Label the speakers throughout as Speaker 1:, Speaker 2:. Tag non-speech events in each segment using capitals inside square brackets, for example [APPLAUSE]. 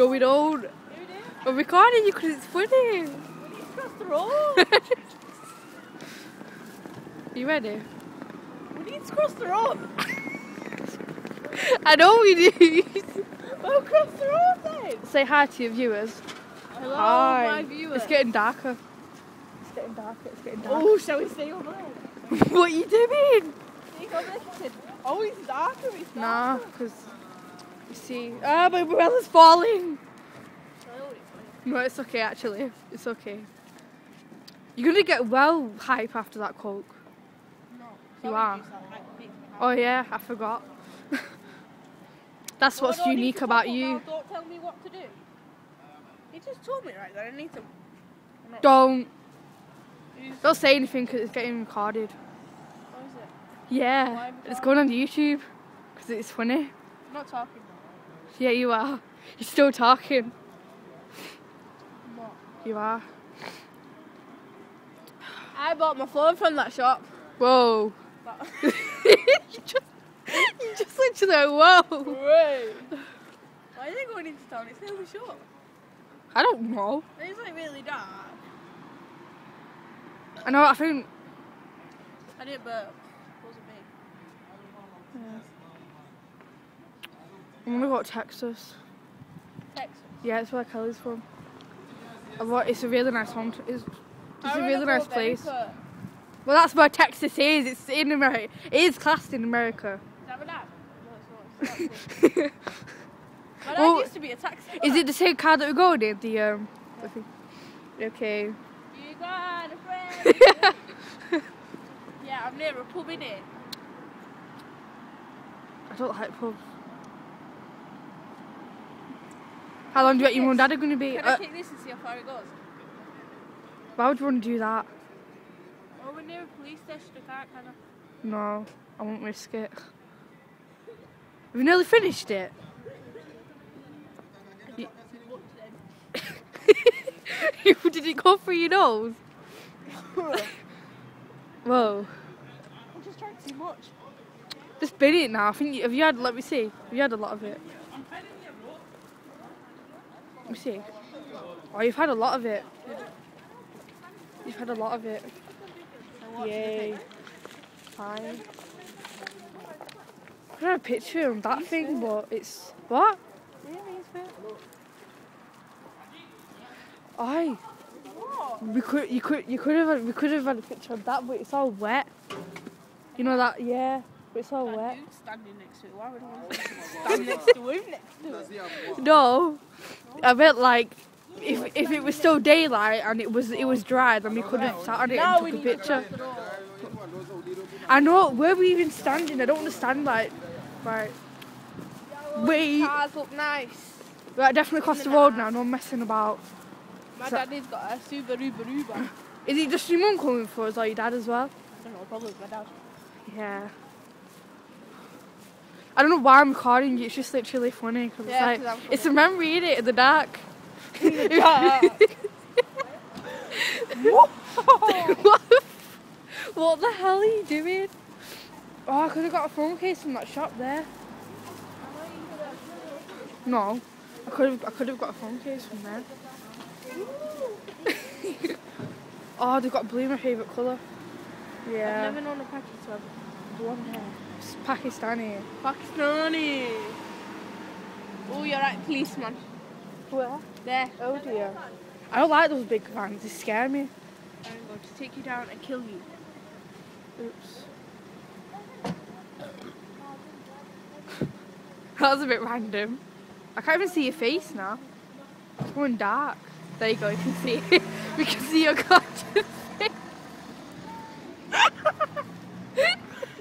Speaker 1: No, we don't. I'm recording you because it's funny.
Speaker 2: Cross the road.
Speaker 1: you ready?
Speaker 2: we need to cross the road. [LAUGHS]
Speaker 1: I know we do.
Speaker 2: Well, cross the road then.
Speaker 1: Say hi to your viewers.
Speaker 2: Hello,
Speaker 1: hi.
Speaker 2: my viewers.
Speaker 1: It's getting darker. It's getting darker. It's getting darker.
Speaker 2: Oh, shall we stay over there?
Speaker 1: what are you doing?
Speaker 2: Stay over there. Oh, it's darker. It's
Speaker 1: Nah, because you see. Ah, my umbrella's falling. No, it's okay actually. It's okay. You're gonna get well hype after that coke.
Speaker 2: No.
Speaker 1: You are.
Speaker 2: you sound like a big man.
Speaker 1: Oh yeah, I forgot. [LAUGHS] That's what's unique about you.
Speaker 2: Don't tell me what to do. You just told me right there. I need to.
Speaker 1: Don't don't say anything because it's getting recorded.
Speaker 2: Is it?
Speaker 1: Yeah, it's going on YouTube because it's funny.
Speaker 2: I'm not talking.
Speaker 1: Yeah, you are. You're still talking.
Speaker 2: What?
Speaker 1: You are.
Speaker 2: I bought my phone from that shop.
Speaker 1: Whoa. [LAUGHS] You just you just literally went, whoa.
Speaker 2: Wait. Why are they going into town? It's nearly shut.
Speaker 1: I don't know.
Speaker 2: It's like really dark.
Speaker 1: I know. I think
Speaker 2: I didn't burp. It wasn't me.
Speaker 1: I'm gonna go to Texas.
Speaker 2: Texas.
Speaker 1: Yeah, it's where Kelly's from. I It's a really nice home. It's, it's a really nice place.
Speaker 2: America.
Speaker 1: Well, that's where Texas is. It's in America. It is classed in America.
Speaker 2: Is that my dad? No, it's not. My
Speaker 1: Well,
Speaker 2: used to be a taxi.
Speaker 1: Is it the same car that we're going in? The um. thing? Okay.
Speaker 2: You got a friend. [LAUGHS] yeah, I'm near a pub in it.
Speaker 1: I don't like pubs. How long do you reckon your mum and dad are going to be?
Speaker 2: Can
Speaker 1: Uh,
Speaker 2: I kick this and see how far it goes?
Speaker 1: why would you want to do that?
Speaker 2: Oh, we're near a police station. I can't, can I?
Speaker 1: No, I won't risk it. We've nearly finished it.
Speaker 2: I can't see much then. [LAUGHS]
Speaker 1: Did it go through your nose? [LAUGHS] Whoa.
Speaker 2: I'm just trying too much.
Speaker 1: Just bin it now. I think you, have you had? Let me see. Have you had a lot of it? Let me see. Oh, you've had a lot of it. You've had a lot of it. Yay. Fine. I had a picture of that thing, but it's what? Aye. We could, you could, you could have, had- we could have had a picture of that, but it's all wet. You know that, yeah, but it's all
Speaker 2: That
Speaker 1: wet.
Speaker 2: dude standing next to it. Why would I want to stand next to him next to it?
Speaker 1: No, I meant like if if it was still daylight and it was it was dry, then we could have sat on it
Speaker 2: Now
Speaker 1: and
Speaker 2: we
Speaker 1: took a
Speaker 2: need to
Speaker 1: picture.
Speaker 2: cross the road.
Speaker 1: I know where we even standing. I don't understand. Like, right, wait,
Speaker 2: Cars look nice.
Speaker 1: We're right, definitely cross the road now. No messing about.
Speaker 2: My
Speaker 1: So-
Speaker 2: daddy's got a Subaru Baruba.
Speaker 1: Is it just your mum coming for us or your dad as well?
Speaker 2: I don't know, probably my dad.
Speaker 1: Yeah. I don't know why I'm recording you. It's just literally funny because
Speaker 2: Yeah,
Speaker 1: it's like
Speaker 2: I'm
Speaker 1: it's a memory in it in the dark. [LAUGHS]
Speaker 2: What?
Speaker 1: what, the the hell are you doing? Oh, I could have got a phone case from that shop there. No, I could have. I could have got a phone case from there. [LAUGHS] oh, they've got blue, my favourite colour. Yeah.
Speaker 2: I've never known a Pakistan to have blonde hair.
Speaker 1: It's Pakistani.
Speaker 2: Pakistani. Oh, you're right, policeman.
Speaker 1: Where?
Speaker 2: There.
Speaker 1: Oh dear. I don't like those big vans. They scare me.
Speaker 2: I'm going to take you down and kill you.
Speaker 1: Oops. [LAUGHS] that was a bit random. I can't even see your face now. It's going dark. There you go, you can see [LAUGHS] it. we can see your gorgeous [LAUGHS] face.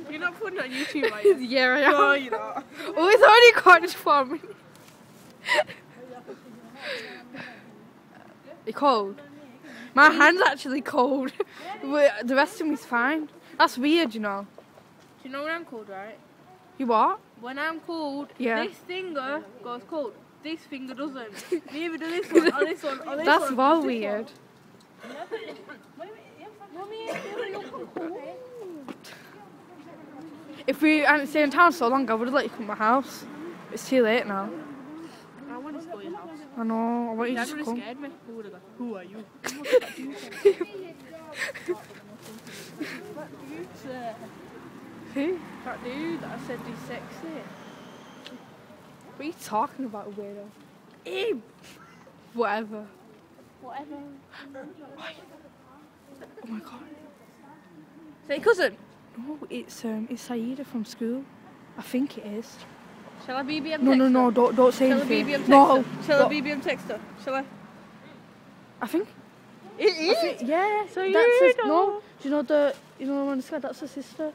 Speaker 2: You're not putting it on YouTube, are [LAUGHS] you?
Speaker 1: yeah, I am.
Speaker 2: no, you're not.
Speaker 1: Oh, it's already recorded [LAUGHS] for me. you cold? My hand's actually cold. [LAUGHS] But the rest of me's fine. That's weird, you know.
Speaker 2: Do you know when I'm cold, right?
Speaker 1: You what?
Speaker 2: When I'm cold,
Speaker 1: Yeah.
Speaker 2: this finger goes cold. This finger doesn't. Neither do this one, or this one, or this
Speaker 1: That's
Speaker 2: one.
Speaker 1: well
Speaker 2: this
Speaker 1: weird. If we hadn't stayed in town so long, I would have let you come to my house. It's too late now.
Speaker 2: I want to go to your house.
Speaker 1: I know. I want you
Speaker 2: Dad
Speaker 1: to
Speaker 2: would
Speaker 1: come.
Speaker 2: scared me. Who would? Who are you? that dude's
Speaker 1: Who?
Speaker 2: that dude that I said he's sexy.
Speaker 1: What are you talking about, weirdo? Him. Whatever.
Speaker 2: Whatever.
Speaker 1: Oh my god.
Speaker 2: Say cousin.
Speaker 1: No, it's um, it's Saida from school. I think it is.
Speaker 2: Shall I BBM
Speaker 1: No,
Speaker 2: text
Speaker 1: no,
Speaker 2: her?
Speaker 1: no, don't, don't say
Speaker 2: Shall I
Speaker 1: anything.
Speaker 2: BBM text
Speaker 1: no,
Speaker 2: her? Shall I
Speaker 1: don't-
Speaker 2: BBM text her? Shall I?
Speaker 1: I think.
Speaker 2: It
Speaker 1: I think yeah.
Speaker 2: So
Speaker 1: that's
Speaker 2: you
Speaker 1: his,
Speaker 2: know.
Speaker 1: no. Do you know the? You know the one said that's her sister.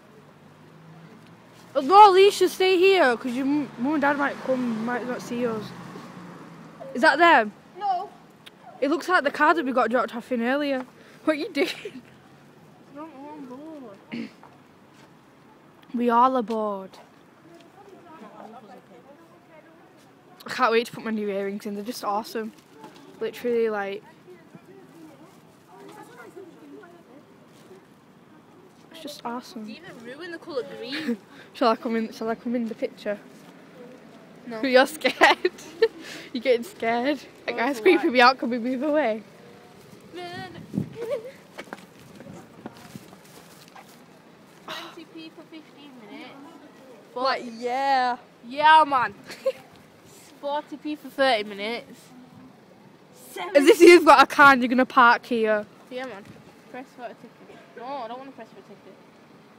Speaker 1: Oh, no, Alicia, stay here because your m- mum and dad might come, might not see us. Is that them?
Speaker 2: No.
Speaker 1: It looks like the car that we got dropped off in earlier. What are you doing? [CLEARS THROAT]
Speaker 2: No, I'm on board.
Speaker 1: We all aboard. I can't wait to put my new earrings in. They're just awesome. Literally, like. It's just awesome.
Speaker 2: You even ruin the colour green. [LAUGHS]
Speaker 1: Shall I come in? Shall I come in the picture?
Speaker 2: No. [LAUGHS]
Speaker 1: You're scared. [LAUGHS] You're getting scared. That guy's creeping me out. Can we move away?
Speaker 2: For fifteen minutes.
Speaker 1: Like, yeah.
Speaker 2: Yeah, man. [LAUGHS] Forty p for thirty minutes.
Speaker 1: As if you've got a car you're gonna park here.
Speaker 2: Yeah, man. Press for a ticket. No, I don't want to press for a ticket.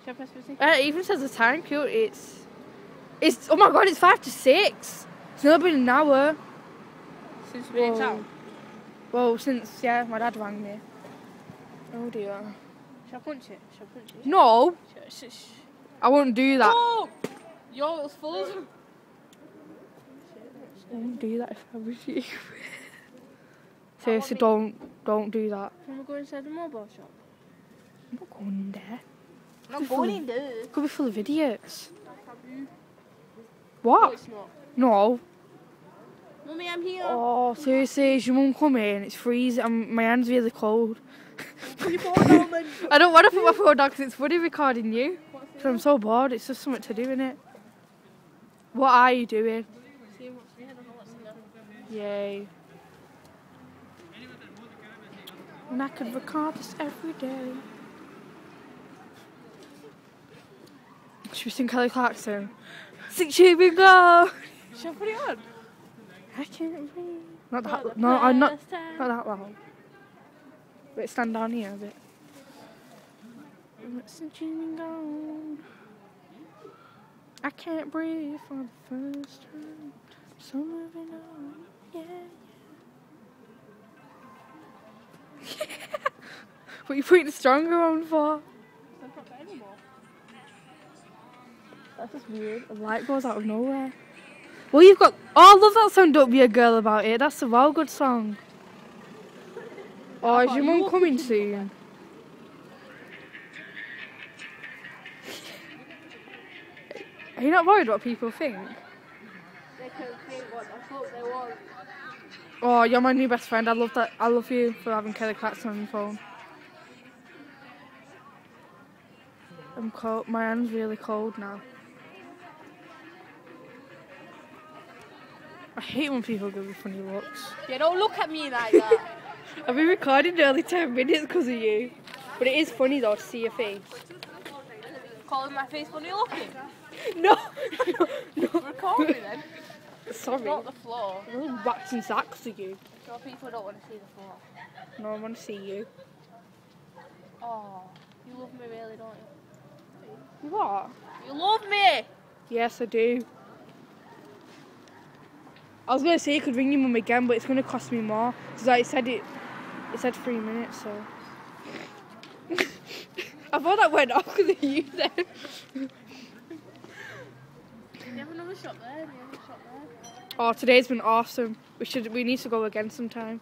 Speaker 2: Should I press for a ticket?
Speaker 1: Uh, it even says the time cute. It's, it's. Oh my god! It's five to six. It's never been an hour.
Speaker 2: Since we're in town.
Speaker 1: Well, since yeah, my dad rang me. Oh dear.
Speaker 2: Should I punch it? Should I punch it?
Speaker 1: No,
Speaker 2: Should, sh- sh-
Speaker 1: I won't do that.
Speaker 2: Oh! Yo, it was full of them.
Speaker 1: I won't do that if I was you. [LAUGHS] Seriously, don't don't do that.
Speaker 2: Can we go inside the mobile shop?
Speaker 1: I'm not going in there.
Speaker 2: I'm not going in there.
Speaker 1: It could be full of idiots.
Speaker 2: No,
Speaker 1: What?
Speaker 2: it's not.
Speaker 1: No.
Speaker 2: Mummy, I'm here.
Speaker 1: Oh, seriously, is your mum coming? It's freezing. I'm, my hand's are really cold.
Speaker 2: Put your [LAUGHS] [LAUGHS] phone down then.
Speaker 1: I don't want to put my phone down because it's funny recording you. So I'm so bored. It's just something to do in it. What are you doing?
Speaker 2: See what's here. I don't know what's here.
Speaker 1: Yay. And I could record this every day. Should we sing Kelly Clarkson? Six years ago.
Speaker 2: Should I put it on?
Speaker 1: I can't breathe. Not that. No, I'm not. Not that loud. Wait, stand down here a bit. Since you've been gone, I can't breathe for the first time. So moving on, yeah, yeah. [LAUGHS] what are you putting the stronger on for?
Speaker 2: I've not got any more.
Speaker 1: That's just weird. A light goes out of nowhere. Well, you've got. Oh, I love that song. Don't be a girl about it. That's a well good song. Oh, is your
Speaker 2: you
Speaker 1: mum coming soon? Are you not worried what people think?
Speaker 2: They can think what the fuck they want.
Speaker 1: Oh, you're my new best friend. I love that. I love you for having Kelly Clarkson on your phone. I'm cold. My hand's really cold now. I hate when people give me funny looks.
Speaker 2: Yeah, don't look at me like that. [LAUGHS]
Speaker 1: I've been recording nearly 10 minutes because of you. But it is funny though to see your face.
Speaker 2: Calling my face funny looking. [LAUGHS]
Speaker 1: No! no,
Speaker 2: Record me then. [LAUGHS]
Speaker 1: Sorry.
Speaker 2: Not the floor.
Speaker 1: I'm waxing sacks of you.
Speaker 2: So people don't want to see the floor.
Speaker 1: No, I want to see you.
Speaker 2: Oh, you love me really, don't you?
Speaker 1: You what?
Speaker 2: You love me!
Speaker 1: Yes, I do. I was going to say you could ring your mum again, but it's going to cost me more. Because I said it, it said three minutes, so. I thought that went [LAUGHS] off because of you then.
Speaker 2: You have another shop there, you have a shop there.
Speaker 1: Oh, today's been awesome. We should, we need to go again sometime.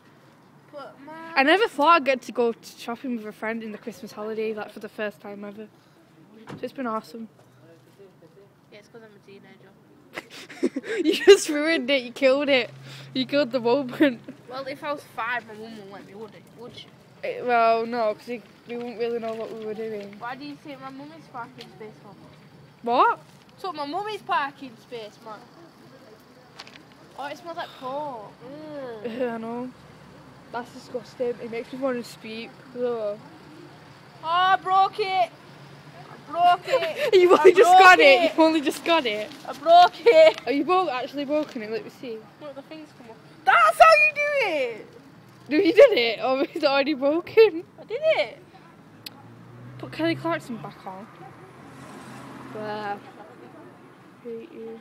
Speaker 2: But.
Speaker 1: I never thought I'd get to go to shopping with a friend in the Christmas holiday, like for the first time ever. So it's been awesome.
Speaker 2: Yeah, it's because I'm a teenager. [LAUGHS]
Speaker 1: you just ruined it, you killed it. You killed the moment.
Speaker 2: Well, if I was five, my mum wouldn't let me, would it? Would she?
Speaker 1: Eh, well, no, because we wouldn't really know what we were doing.
Speaker 2: Why do you take my mummy's parking space for?
Speaker 1: What?
Speaker 2: Took my mummy's parking space, man. Oh, it smells like pork. [LAUGHS]
Speaker 1: I know. That's disgusting. It makes me want to speak. Ugh.
Speaker 2: Oh, I broke it. I broke it. [LAUGHS]
Speaker 1: You've only
Speaker 2: I
Speaker 1: just got it.
Speaker 2: it.
Speaker 1: You've only just got it.
Speaker 2: I broke it.
Speaker 1: Are you both actually broken it? Let me see.
Speaker 2: Look, the things come off. That's how you do it.
Speaker 1: No, you did it. Or is it already broken?
Speaker 2: I did it.
Speaker 1: Put Kelly Clarkson back on. There. Hate you.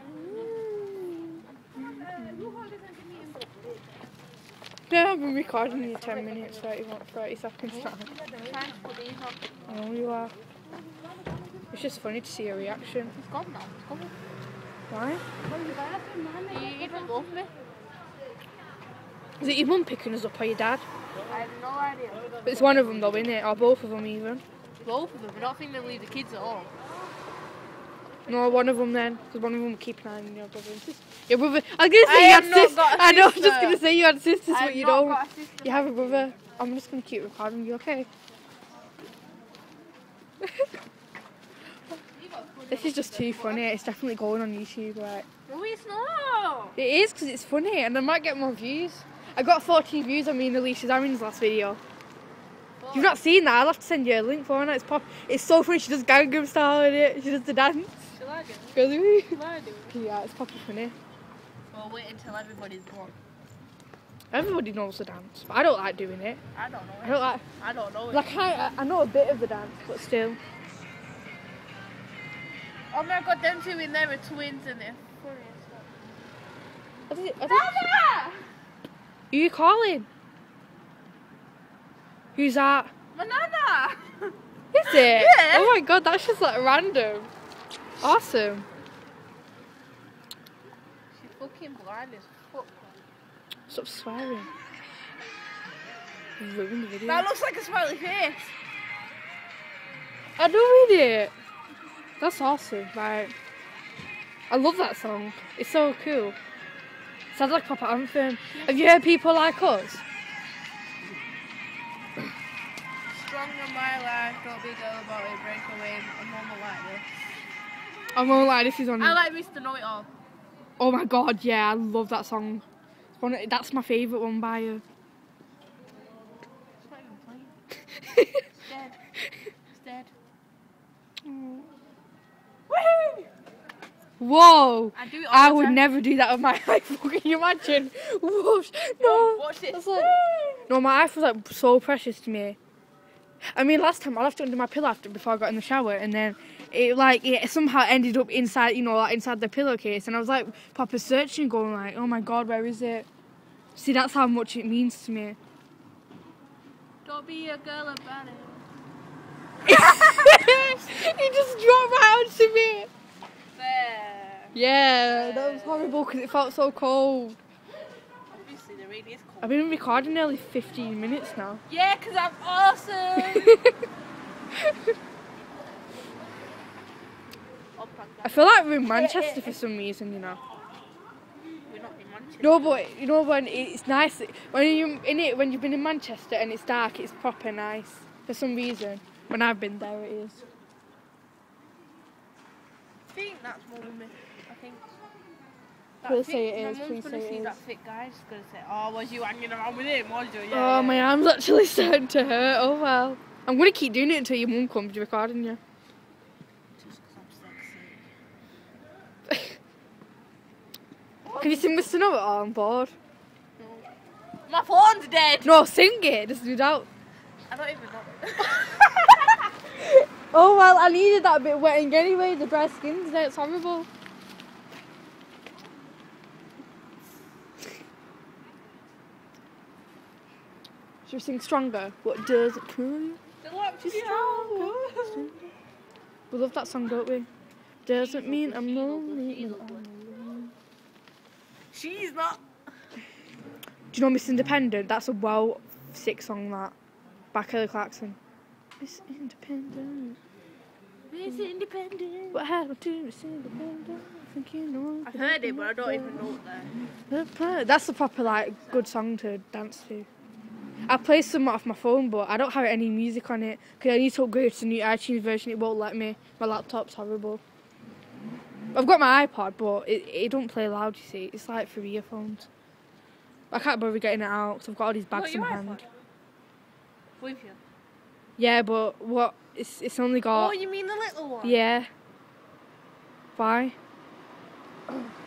Speaker 1: No, I've been recording you 10 minutes, 31, 30 seconds now.
Speaker 2: Trying to put these on.
Speaker 1: I know you are. It's just funny to see your reaction.
Speaker 2: It's gone now. It's gone.
Speaker 1: Why?
Speaker 2: You even love me.
Speaker 1: Is it your mum picking us up or your dad?
Speaker 2: I have no idea.
Speaker 1: But it's one of them though, isn't it? Or both of them even.
Speaker 2: Both of them. I don't think they'll leave the kids at all.
Speaker 1: No, one of them then. Because one of them will keep an eye on your brother and sister. Your brother. I was going to
Speaker 2: I
Speaker 1: say you had sisters. I know, I was just going to say you had sisters,
Speaker 2: I
Speaker 1: but you don't.
Speaker 2: got a sister.
Speaker 1: You have a brother. I'm just going to keep recording you, okay? [LAUGHS] this is just too funny. It's definitely going on YouTube, right?
Speaker 2: No, it's not.
Speaker 1: It is because it's funny and I might get more views. I got 14 views on me and Alicia Zarin's last video. You've not seen that? I'll have to send you a link for it. It's pop. It's so funny. She does Gangnam Style in it. She does the dance.
Speaker 2: Shall I do it? Shall I do it?
Speaker 1: yeah, it's proper funny.
Speaker 2: Well, wait until everybody's gone.
Speaker 1: Everybody knows the dance, but I don't like doing it.
Speaker 2: I don't know
Speaker 1: I don't like.
Speaker 2: I don't know it.
Speaker 1: Like I, I know a bit of the dance, but still.
Speaker 2: oh my god, them two in there are twins and they're funny as fuck.
Speaker 1: I did, I did! Who you calling? Who's that?
Speaker 2: My nana!
Speaker 1: Is it? [LAUGHS]
Speaker 2: Yeah.
Speaker 1: Oh my god, that's just like random. Awesome.
Speaker 2: She's fucking blind as fuck.
Speaker 1: Stop swearing. Ruined the video.
Speaker 2: That looks like a smiley face.
Speaker 1: I don't read it. That's awesome, right? I love that song. It's so cool. Sounds like a proper anthem. Have you heard people like us?
Speaker 2: Strong in my life, don't be a girl about it, break away, a moment like this.
Speaker 1: I won't lie, this is on.
Speaker 2: I like Mr. Know It All.
Speaker 1: oh my god, yeah, I love that song. One That's my favourite one by her. [LAUGHS] Whoa!
Speaker 2: I do it all
Speaker 1: I would
Speaker 2: time.
Speaker 1: never do that with my iPhone. Can you imagine? Whoosh. No.
Speaker 2: Watch this.
Speaker 1: Like- No, my iPhone's like so precious to me. I mean, last time I left it under my pillow after before I got in the shower, and then it like it somehow ended up inside, you know, like inside the pillowcase, and I was like proper searching, going like, oh my god, where is it? See, that's how much it means to me.
Speaker 2: Don't be a girl about it. [LAUGHS]
Speaker 1: it just dropped right onto me. Yeah, that was horrible because it felt so cold.
Speaker 2: Obviously, the rain is cold.
Speaker 1: I've been recording nearly 15 minutes now.
Speaker 2: Yeah, because I'm awesome. [LAUGHS]
Speaker 1: I feel like we're in Manchester for some reason, you know.
Speaker 2: We're not in Manchester.
Speaker 1: No, but you know when it's nice when you in it when you've been in Manchester and it's dark, it's proper nice for some reason. When I've been there, it is.
Speaker 2: Think that's more than me. I think. Fit-
Speaker 1: say it is, please say it
Speaker 2: see that fit guy. She's gonna say, "Oh, was you hanging around with him? Was you?" Yeah.
Speaker 1: oh,
Speaker 2: yeah.
Speaker 1: my arm's actually [LAUGHS] starting to hurt. Oh well. I'm gonna keep doing it until your mum comes recording you.
Speaker 2: Just 'cause I'm.
Speaker 1: Can [LAUGHS] you sing Mr. Know It All? I'm bored.
Speaker 2: My phone's dead.
Speaker 1: No, sing it. Just do that.
Speaker 2: I don't even know. [LAUGHS]
Speaker 1: Oh well, I needed that bit wetting anyway. The dry skin today, it's horrible. Should we sing stronger? What does it prove? She's stronger.
Speaker 2: stronger.
Speaker 1: We love that song, don't we? Doesn't mean I'm lonely. no, I'm alone.
Speaker 2: She's not.
Speaker 1: Do you know Miss Independent? That's a well sick song that. By Kelly Clarkson is independent.
Speaker 2: It's independent.
Speaker 1: What happened to this independent? You know,
Speaker 2: I've heard it, but I don't even know what there.
Speaker 1: That's a proper like good song to dance to. I play some off my phone, but I don't have any music on it because I need to upgrade to the new iTunes version. It won't let me. My laptop's horrible. I've got my iPod, but it it don't play loud. You see, it's like for earphones. I can't bother getting it out because I've got all these bags
Speaker 2: what,
Speaker 1: in my hand.
Speaker 2: With you.
Speaker 1: Yeah, but what? It's it's only got.
Speaker 2: Oh, you mean the little one?
Speaker 1: Yeah. Why? [CLEARS THROAT]